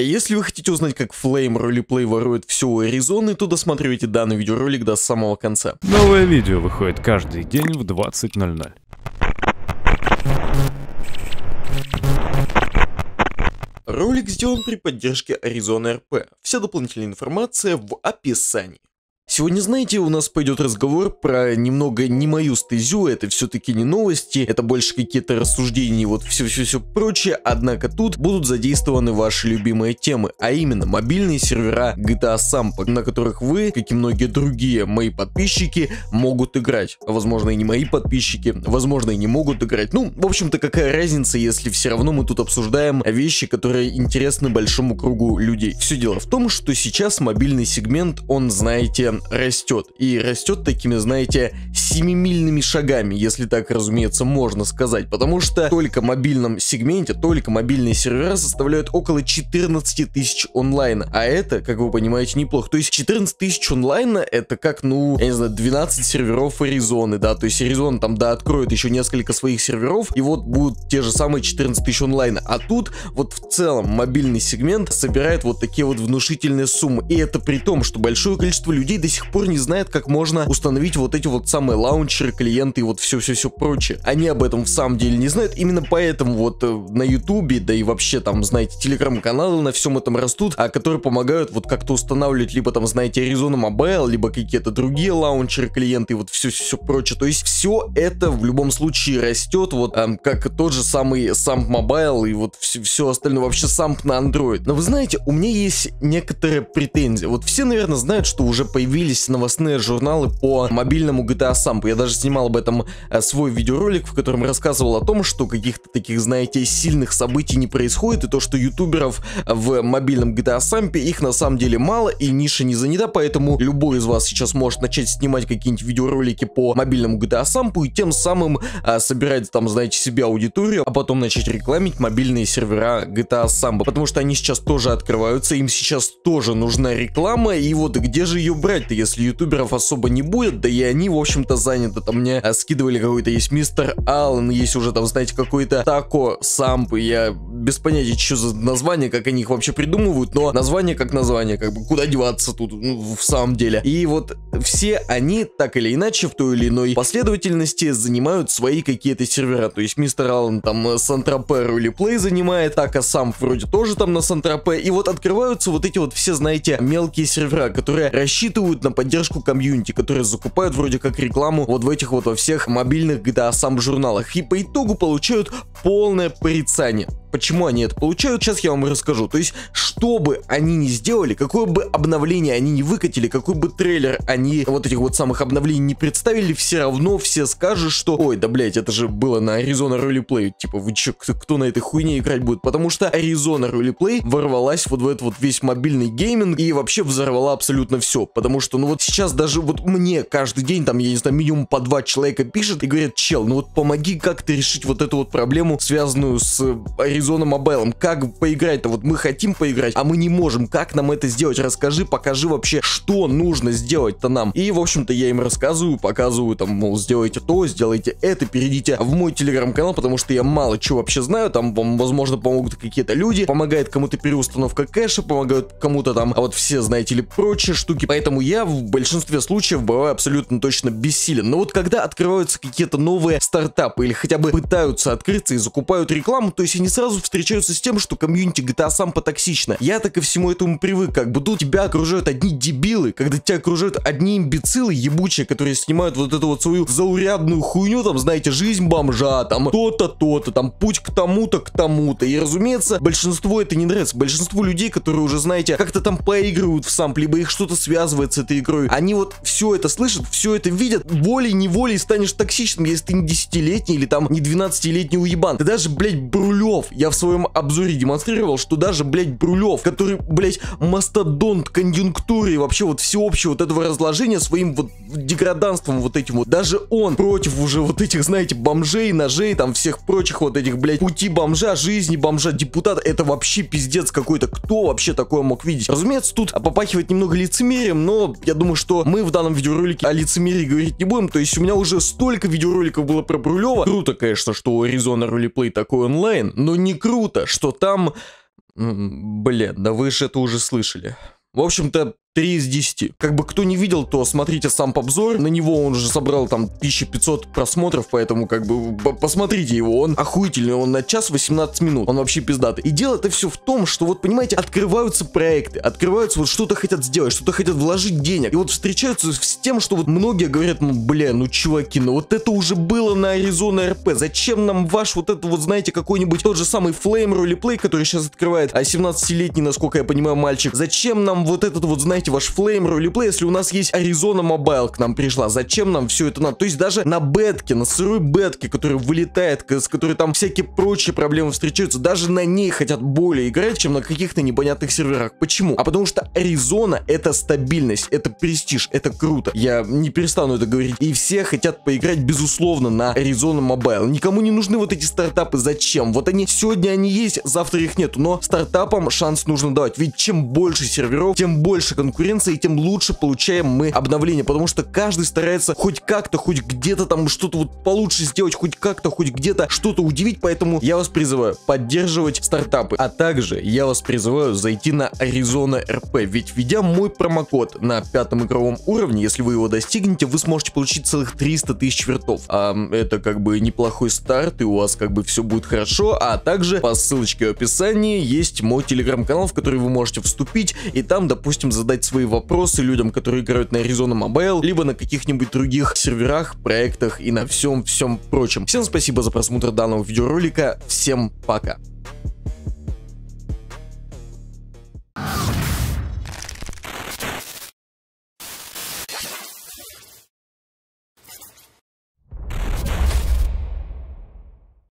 Если вы хотите узнать, как Flame Roleplay ворует все у Аризоны, то досматривайте данный видеоролик до самого конца. Новое видео выходит каждый день в 20.00. Ролик сделан при поддержке Arizona RP. Вся дополнительная информация в описании. Сегодня, знаете, у нас пойдет разговор про немного не мою стезю, это все-таки не новости, это больше какие-то рассуждения и вот все-все-все прочее, однако тут будут задействованы ваши любимые темы, а именно мобильные сервера GTA Sam, на которых вы, как и многие другие мои подписчики, могут играть. Возможно, и не мои подписчики, возможно, и не могут играть. Ну, в общем-то, какая разница, если все равно мы тут обсуждаем вещи, которые интересны большому кругу людей. Все дело в том, что сейчас мобильный сегмент, он, знаете, растет. И растет такими, знаете, семимильными шагами, если так, разумеется, можно сказать. Потому что только в мобильном сегменте, только мобильные сервера составляют около 14 тысяч онлайна. А это, как вы понимаете, неплохо. То есть 14 тысяч онлайна это как, ну, я не знаю, 12 серверов Аризоны, да. То есть Аризона там, да, откроет еще несколько своих серверов, и вот будут те же самые 14 тысяч онлайна. А тут вот в целом мобильный сегмент собирает вот такие вот внушительные суммы. И это при том, что большое количество людей до сих пор не знает, как можно установить вот эти вот самые лаунчеры, клиенты и вот все-все-все прочее. Они об этом в самом деле не знают, именно поэтому вот э, на ютубе, да и вообще там, знаете, телеграм-каналы на всем этом растут, а которые помогают вот как-то устанавливать либо там, знаете, Arizona Mobile, либо какие-то другие лаунчеры, клиенты и вот все-все прочее. То есть все это в любом случае растет, вот эм, как тот же самый Samp Mobile и вот все, все остальное, вообще Samp на Android. Но вы знаете, у меня есть некоторые претензии. Вот все, наверное, знают, что уже появились новостные журналы по мобильному GTA Samp. Я даже снимал об этом э, свой видеоролик, в котором рассказывал о том, что каких-то таких, знаете, сильных событий не происходит, и то, что ютуберов в мобильном GTA Samp их на самом деле мало, и ниша не занята, поэтому любой из вас сейчас может начать снимать какие-нибудь видеоролики по мобильному GTA Samp и тем самым а, собирать там, знаете, себе аудиторию, а потом начать рекламить мобильные сервера GTA Samp, потому что они сейчас тоже открываются, им сейчас тоже нужна реклама, и вот где же ее брать-то, если ютуберов особо не будет, да и они, в общем-то, заняты. Там мне а, скидывали какой-то, есть мистер Аллен, есть уже там, знаете, какой-то Тако Самп, я без понятия, что за название, как они их вообще придумывают, но название как название, как бы куда деваться тут, ну, в самом деле. И вот все они, так или иначе, в той или иной последовательности занимают свои какие-то сервера. То есть мистер Аллен там Сантропе или Play занимает, Тако Самп вроде тоже там на Сантропе. И вот открываются вот эти вот все, знаете, мелкие сервера, которые рассчитывают на поддержку комьюнити, которые закупают вроде как рекламу вот в этих вот во всех мобильных GTA сам журналах и по итогу получают полное порицание. Почему они это получают, сейчас я вам расскажу. То есть, что бы они ни сделали, какое бы обновление они не выкатили, какой бы трейлер они вот этих вот самых обновлений не представили, все равно все скажут, что ой, да блять, это же было на Arizona Roleplay. Типа, вы че, кто, кто на этой хуйне играть будет? Потому что Arizona Roleplay ворвалась вот в этот вот весь мобильный гейминг и вообще взорвала абсолютно все. Потому что, ну вот сейчас даже вот мне каждый день, там, я не знаю, минимум по два человека пишет и говорят, чел, ну вот помоги как-то решить вот эту вот проблему, связанную с Arizona Mobile. Как поиграть-то? Вот мы хотим поиграть, а мы не можем. Как нам это сделать? Расскажи, покажи вообще, что нужно сделать-то нам. И, в общем-то, я им рассказываю, показываю, там, мол, сделайте то, сделайте это, перейдите в мой телеграм-канал, потому что я мало чего вообще знаю, там, вам, возможно, помогут какие-то люди, помогает кому-то переустановка кэша, помогают кому-то там, а вот все, знаете ли, прочие штуки, поэтому я в большинстве случаев бываю абсолютно точно бессилен. Но вот когда открываются какие-то новые стартапы или хотя бы пытаются открыться и закупают рекламу, то есть они сразу встречаются с тем, что комьюнити GTA сам потоксично. Я так и всему этому привык, как бы тут тебя окружают одни дебилы, когда тебя окружают одни имбецилы ебучие, которые снимают вот эту вот свою заурядную хуйню, там, знаете, жизнь бомжа, там, то-то, то-то, там, путь к тому-то, к тому-то. И, разумеется, большинство это не нравится. Большинству людей, которые уже, знаете, как-то там поигрывают в самп, либо их что-то связывает с этой игрой, они вот все это слышат, все это видят, волей-неволей станешь токсичным, если ты не десятилетний или там не 12-летний уебан. Ты даже, блядь, Брулев, я в своем обзоре демонстрировал, что даже, блядь, Брулев, который, блядь, мастодонт конъюнктуры и вообще вот всеобщего вот этого разложения своим вот деграданством вот этим вот, даже он против уже вот этих, знаете, бомжей, ножей, там всех прочих вот этих, блядь, пути бомжа, жизни бомжа, депутата, это вообще пиздец какой-то, кто вообще такое мог видеть? Разумеется, тут попахивает немного лицемерием, но я думаю, что мы в данном видеоролике о лицемерии говорить не будем, то есть у меня уже столько видеороликов было про Брулева, круто, конечно, что у Arizona Roleplay такой онлайн, но не круто, что там Блин, да вы же это уже слышали. В общем-то, 3 из 10. Как бы кто не видел, то смотрите сам обзор. На него он уже собрал там 1500 просмотров, поэтому как бы посмотрите его. Он охуительный, он на час 18 минут. Он вообще пиздатый. И дело это все в том, что вот понимаете, открываются проекты, открываются вот что-то хотят сделать, что-то хотят вложить денег. И вот встречаются с тем, что вот многие говорят, ну бля, ну чуваки, ну вот это уже было на Arizona RP. Зачем нам ваш вот это вот, знаете, какой-нибудь тот же самый Flame Roleplay, который сейчас открывает, а 17-летний, насколько я понимаю, мальчик. Зачем нам вот этот вот, знаете, ваш Flame Roleplay, если у нас есть Arizona Mobile к нам пришла? Зачем нам все это надо? То есть даже на бетке, на сырой бетке, которая вылетает, с которой там всякие прочие проблемы встречаются, даже на ней хотят более играть, чем на каких-то непонятных серверах. Почему? А потому что Аризона это стабильность, это престиж, это круто. Я не перестану это говорить. И все хотят поиграть, безусловно, на Arizona Mobile. Никому не нужны вот эти стартапы. Зачем? Вот они сегодня они есть, завтра их нету. Но стартапам шанс нужно давать. Ведь чем больше серверов, тем больше конкуренции, и тем лучше получаем мы обновления. Потому что каждый старается хоть как-то, хоть где-то там что-то вот получше сделать, хоть как-то, хоть где-то что-то удивить. Поэтому я вас призываю поддерживать стартапы. А также я вас призываю зайти на Arizona RP. Ведь введя мой промокод на пятом игровом уровне, если вы его достигнете, вы сможете получить целых 300 тысяч вертов. А, это как бы неплохой старт, и у вас как бы все будет хорошо. А также по ссылочке в описании есть мой телеграм-канал, в который вы можете вступить, и там, допустим, задать свои вопросы людям, которые играют на Arizona Mobile, либо на каких-нибудь других серверах, проектах и на всем-всем прочем. Всем спасибо за просмотр данного видеоролика, всем пока.